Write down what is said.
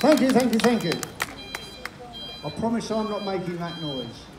Thank you, thank you, thank you. I promise I'm not making that noise.